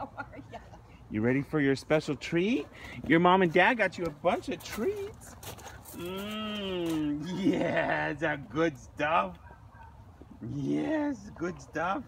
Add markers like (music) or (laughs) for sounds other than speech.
(laughs) You ready for your special treat? Your mom and dad got you a bunch of treats. Mmm, yeah, that's that good stuff? Yes, good stuff.